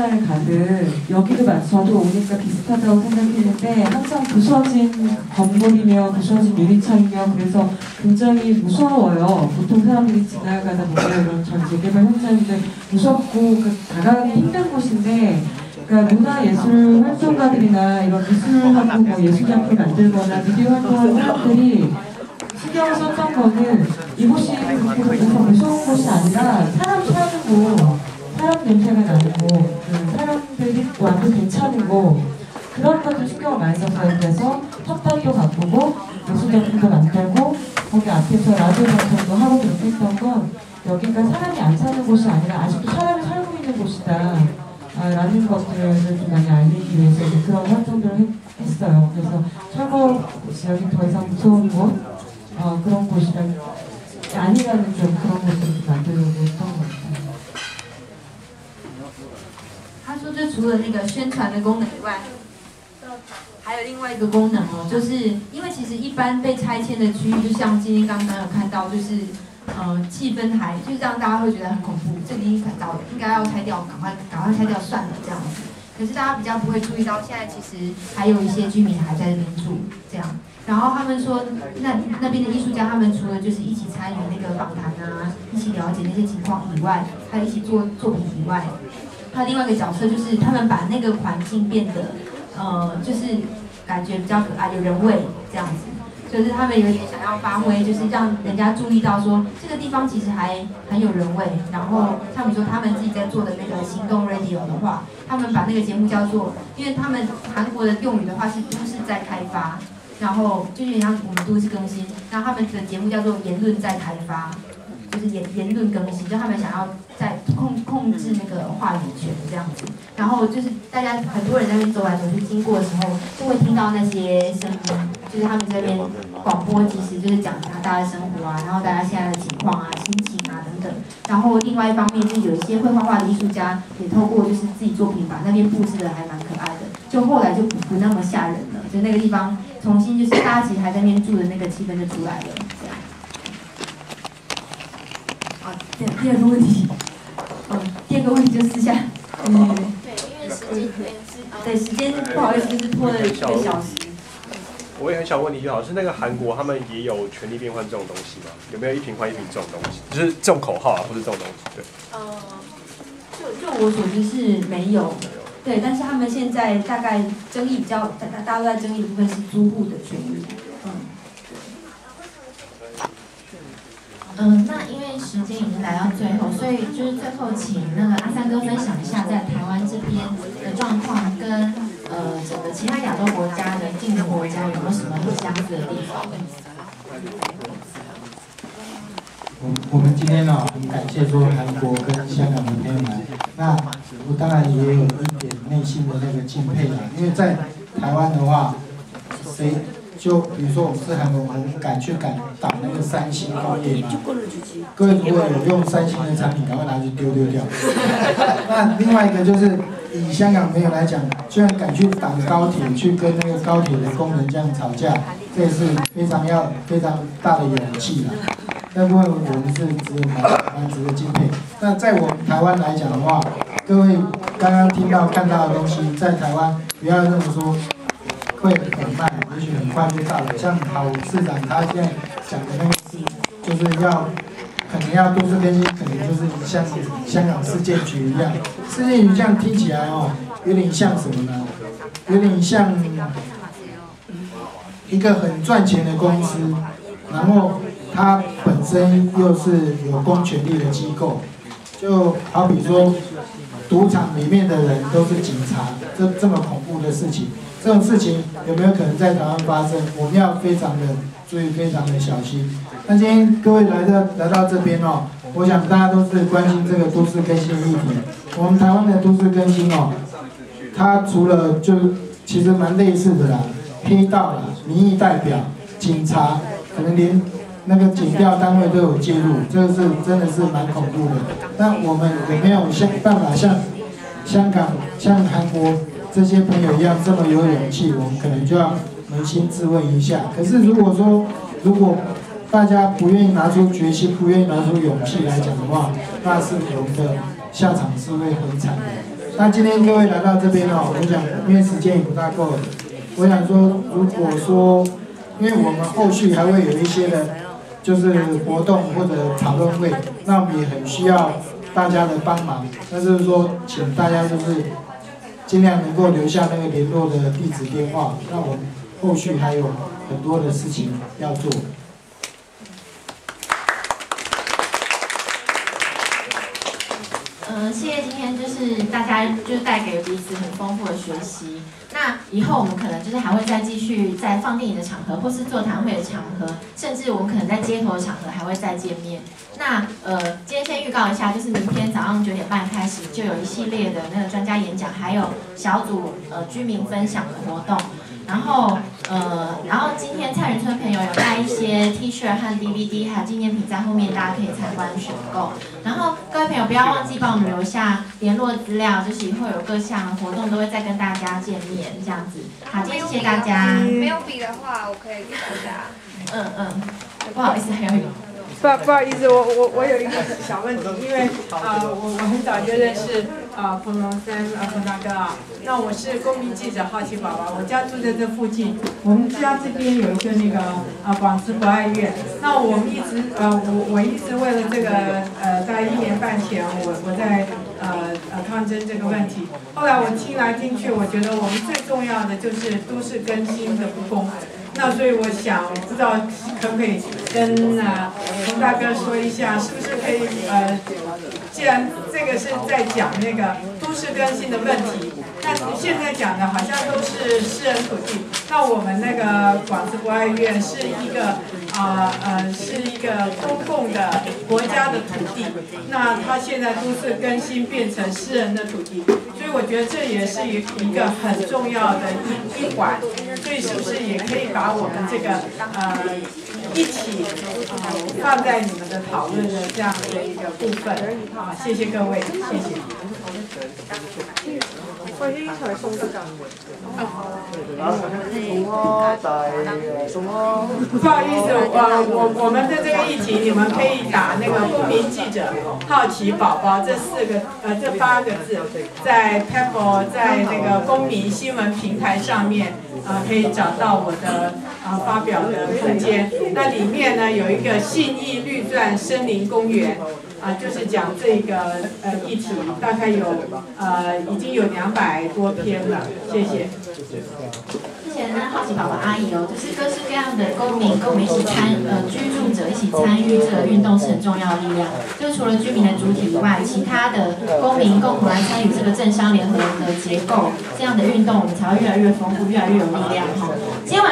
옛날 가든 여기도 마- 저도 오니까 비슷하다고 생각했는데 항상 부서진 건물이며 부서진 유리창이며 그래서 굉장히 무서워요. 보통 사람들이 지나가다 보면 이런 전 재개발 현장인데 무섭고 그 다가가기 힘든 곳인데 그러니까 문화 예술 활동가들이나 이런 미술하고 뭐 예술작품 만들거나 미디어 활동하는 사람들이 신경을 썼던 거는 이곳이 그렇게 무서운 곳이 아니라 사람 사는 곳, 사람 냄새가 곳, 그 사람들이 와도 괜찮은 곳 그런 것들 신경을 많이 썼어요. 그래서 텃밭도 가꾸고 예술작품도 만들고 거기 앞에서 라디오 방송도 하고 그렇게 했던 건 여기가 사람이 안 사는 곳이 아니라 아직도 사람이 살고 있는 곳이다. 아, 라는 것들을 좀 많이 알리기 위해서 그런 활동들을 했, 했어요. 그래서 철거 지역이 더 이상 무서운 곳, 어, 그런 곳이라 아니라는 좀 그런 좀 만들려고 했던 것 같아요. 说，这除了那个宣传的功能以外，还有另外一个功能哦，就是因为其实一般被拆迁的区域，就像今天刚刚有看到，就是呃气氛还就是让大家会觉得很恐怖，这里早应该要拆掉，赶快赶快拆掉算了这样子。可是大家比较不会注意到，现在其实还有一些居民还在那边住这样。然后他们说，那那边的艺术家，他们除了就是一起参与那个访谈啊，一起了解那些情况以外，还有一起做作品以外，他另外一个角色就是他们把那个环境变得，呃，就是感觉比较可爱，有人味这样子。就是他们有点想要发挥，就是让人家注意到说这个地方其实还很有人味。然后像比如说他们自己在做的那个行动 radio 的话，他们把那个节目叫做，因为他们韩国的用语的话是都市在开发，然后就是像我们都市更新，然后他们的节目叫做言论在开发。就是言言论更新，就他们想要在控控制那个话语权这样子。然后就是大家很多人在那边走来走去经过的时候，就会听到那些声音，就是他们这边广播，其实就是讲他大家的生活啊，然后大家现在的情况啊、心情啊等等。然后另外一方面，就是有一些会画画的艺术家，也透过就是自己作品把那边布置的还蛮可爱的，就后来就不不那么吓人了，就那个地方重新就是大家其实还在那边住的那个气氛就出来了，第第二个问题，嗯，第二个问题就私下，嗯，对，因为时间对，时间不好意思，就是拖了一个小时。我也很想问你就好，是那个韩国他们也有权力变换这种东西吗？有没有一瓶换一瓶这种东西？就是这种口号啊，或者这种东西？对。呃，就就我所知是没有，对，但是他们现在大概争议比较大，大大家都在争议的部分是租户的权益，嗯。嗯，那因为时间已经来到最后，所以就是最后请那个阿三哥分享一下在台湾这边的状况，跟呃整个其他亚洲国家的近邻国家有没有什么不相似的地方？我我们今天呢、很感谢说韩国跟香港的朋友们，那我当然也有一点内心的那个敬佩啦，因为在台湾的话，谁就比如说我们是韩国，我们敢去敢挡那个三星工业吗？各位如果有用三星的产品，赶快拿去丢丢掉。那另外一个就是以香港朋友来讲，居然敢去挡高铁，去跟那个高铁的工人这样吵架，这也是非常要非常大的勇气了。那部分我们是值得蛮蛮值得敬佩。那在我们台湾来讲的话，各位刚刚听到看到的东西，在台湾不要这么说，会很慢，很快就到了。像郝市长他现在讲的那个事，就是要可能要都市更新，可能就是像香港市建局一样。市建局这样听起来哦，有点像什么呢？有点像一个很赚钱的公司，然后它本身又是有公权力的机构，就好比说，赌场里面的人都是警察，这这么恐怖的事情，这种事情有没有可能在台湾发生？我们要非常的注意，非常的小心。那今天各位来到来到这边哦，我想大家都是关心这个都市更新的议题。我们台湾的都市更新哦，它除了就其实蛮类似的啦，黑道啦、民意代表、警察，可能连那个警调单位都有介入，这个是真的是蛮恐怖的。那我们有没有像办法像香港、像韩国这些朋友一样这么有勇气？我们可能就要扪心自问一下。可是如果说如果大家不愿意拿出决心，不愿意拿出勇气来讲的话，那是我们的下场是会很惨的。那今天各位来到这边哦，我想因为时间也不大够了，我想说，如果说，因为我们后续还会有一些的，就是活动或者讨论会，那我们也很需要大家的帮忙。那就是说，请大家就是尽量能够留下那个联络的地址电话，那我们后续还有很多的事情要做。嗯，谢谢今天就是大家就带给彼此很丰富的学习。那以后我们可能就是还会再继续在放电影的场合，或是座谈会的场合，甚至我们可能在街头的场合还会再见面。那呃，今天先预告一下，就是明天早上九点半开始就有一系列的那个专家演讲，还有小组呃居民分享的活动。然后，呃，然后今天蔡仁春朋友有带一些 T 恤和 DVD，还有纪念品在后面，大家可以参观选购。然后各位朋友不要忘记帮我们留下联络资料，就是以后有各项活动都会再跟大家见面这样子。好，今天谢谢大家。没有笔的话，我可以给大家。嗯嗯，不好意思，还有一个。不不好意思，我我我有一个小问题，因为啊、呃，我我很早就认识啊彭龙森啊彭大哥啊，那我是公民记者好奇宝宝，我家住在这附近，我们家这边有一个那个啊广慈博爱院，那我们一直呃我我一直为了这个呃在一年半前我我在呃呃抗争这个问题，后来我听来听去，我觉得我们最重要的就是都市更新的不公。那所以我想，不知道可不可以跟啊洪大哥说一下，是不是可以呃，既然这个是在讲那个都市更新的问题，那现在讲的好像都是私人土地，那我们那个广慈博爱院是一个啊呃是一个公共的国家的土地，那它现在都是更新变成私人的土地，所以我觉得这也是一一个很重要的一一环。所以是不是也可以把我们这个呃一起呃放在你们的讨论的这样的一个部分？好，谢谢各位，谢谢。不好意思，我我我们的这个议题，你们可以打那个公民记者好奇宝宝这四个呃这八个字，在 Pebble 在那个公民新闻平台上面啊、可以找到我的啊、发表的空间。那里面呢有一个信义绿钻森林公园。啊，就是讲这个呃议题，大概有呃已经有两百多篇了，谢谢。之前呢，好奇宝宝阿姨哦，就是各式各样的公民跟我们一起参呃居住者一起参与这个运动是很重要的力量。就是除了居民的主体以外，其他的公民共同来参与这个政商联合的结构，这样的运动我们才会越来越丰富，越来越有力量哈。今天